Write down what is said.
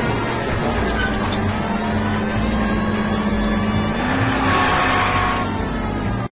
time.